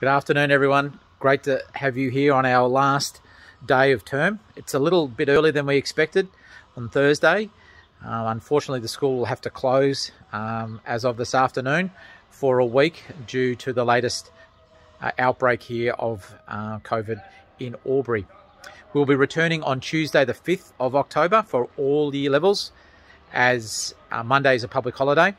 Good afternoon, everyone. Great to have you here on our last day of term. It's a little bit earlier than we expected on Thursday. Uh, unfortunately, the school will have to close um, as of this afternoon for a week due to the latest uh, outbreak here of uh, COVID in Albury. We'll be returning on Tuesday, the 5th of October for all year levels, as uh, Monday is a public holiday.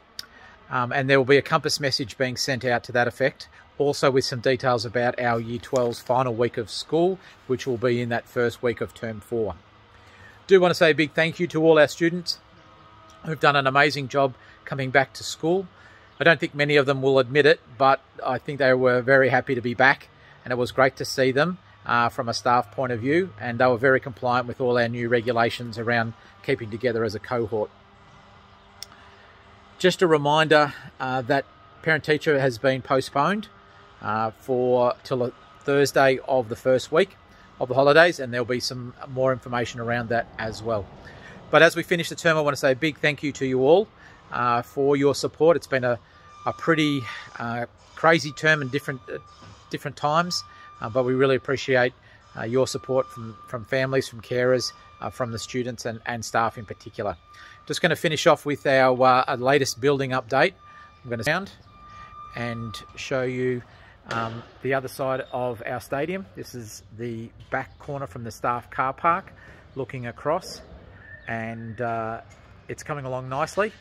Um, and there will be a compass message being sent out to that effect, also with some details about our Year 12's final week of school, which will be in that first week of Term 4. Do want to say a big thank you to all our students who've done an amazing job coming back to school. I don't think many of them will admit it, but I think they were very happy to be back, and it was great to see them uh, from a staff point of view, and they were very compliant with all our new regulations around keeping together as a cohort. Just a reminder uh, that parent teacher has been postponed uh, for till Thursday of the first week of the holidays, and there'll be some more information around that as well. But as we finish the term, I want to say a big thank you to you all uh, for your support. It's been a, a pretty uh, crazy term in different uh, different times, uh, but we really appreciate your support from from families, from carers, from the students, and, and staff in particular. Just going to finish off with our, uh, our latest building update. I'm going to sound and show you um, the other side of our stadium. This is the back corner from the staff car park looking across and uh, it's coming along nicely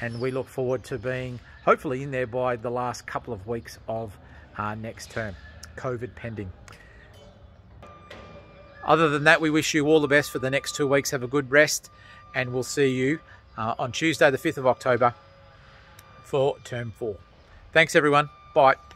and we look forward to being hopefully in there by the last couple of weeks of our next term, COVID pending. Other than that, we wish you all the best for the next two weeks. Have a good rest and we'll see you uh, on Tuesday, the 5th of October for term four. Thanks, everyone. Bye.